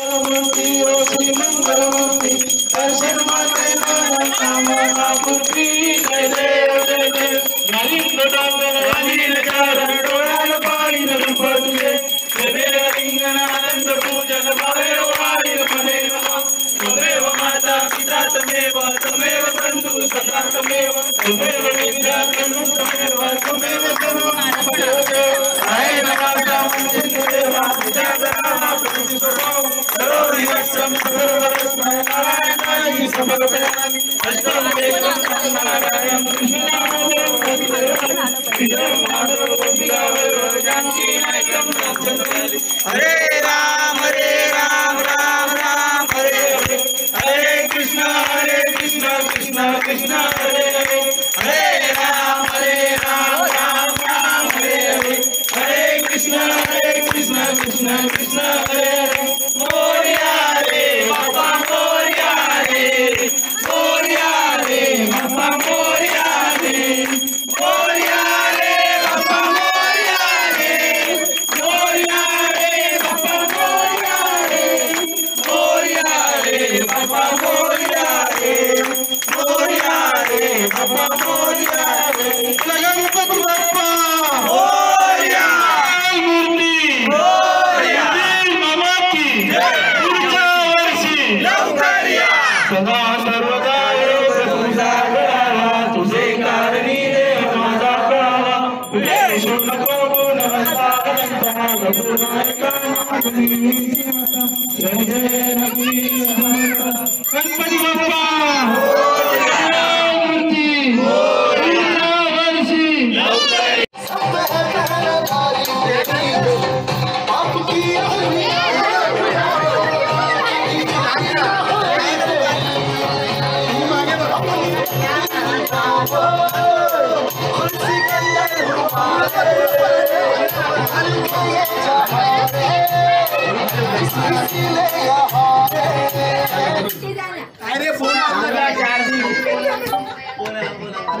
मंगलमूर्ति ओ श्री मंगलमूर्ति दर्शन माते माता माता पुत्री Yeah. सदा सर्वदा एक तुझा करावा तुझे कारणी देव माझा प्रावा तुझे शुद्ध को गुण हसा गुणायका मागणी बोला बोला बोला।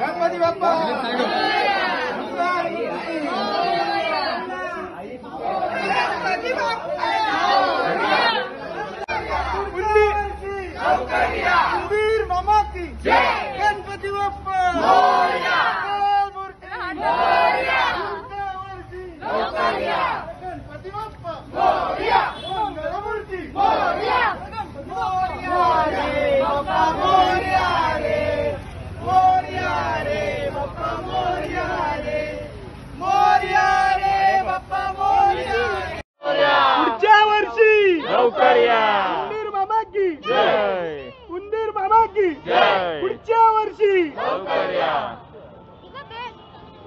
ગણપતિ બાપા.